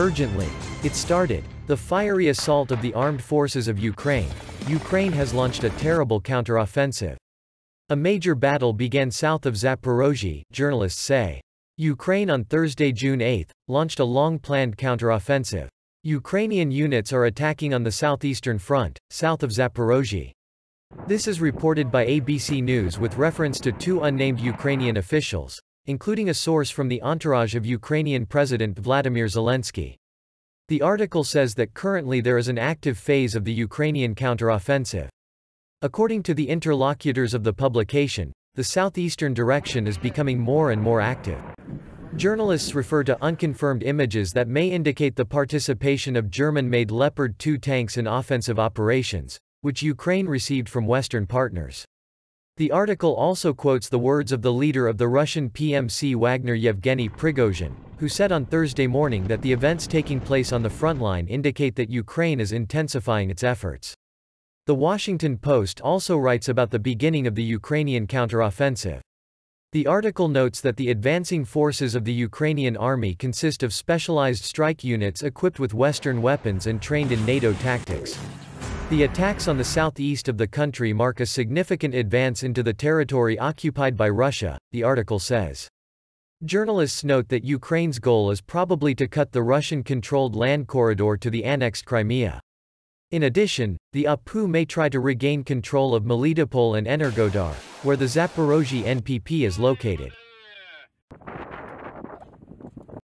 Urgently. It started. The fiery assault of the armed forces of Ukraine. Ukraine has launched a terrible counteroffensive. A major battle began south of Zaporozhye, journalists say. Ukraine on Thursday, June 8, launched a long-planned counteroffensive. Ukrainian units are attacking on the southeastern front, south of Zaporozhye. This is reported by ABC News with reference to two unnamed Ukrainian officials, including a source from the entourage of Ukrainian President Vladimir Zelensky. The article says that currently there is an active phase of the Ukrainian counteroffensive. According to the interlocutors of the publication, the southeastern direction is becoming more and more active. Journalists refer to unconfirmed images that may indicate the participation of German-made Leopard 2 tanks in offensive operations, which Ukraine received from Western partners. The article also quotes the words of the leader of the Russian PMC Wagner Yevgeny Prigozhin, who said on Thursday morning that the events taking place on the front line indicate that Ukraine is intensifying its efforts. The Washington Post also writes about the beginning of the Ukrainian counteroffensive. The article notes that the advancing forces of the Ukrainian army consist of specialized strike units equipped with Western weapons and trained in NATO tactics. The attacks on the southeast of the country mark a significant advance into the territory occupied by Russia, the article says. Journalists note that Ukraine's goal is probably to cut the Russian-controlled land corridor to the annexed Crimea. In addition, the APU may try to regain control of Melitopol and Energodar, where the Zaporozhye NPP is located.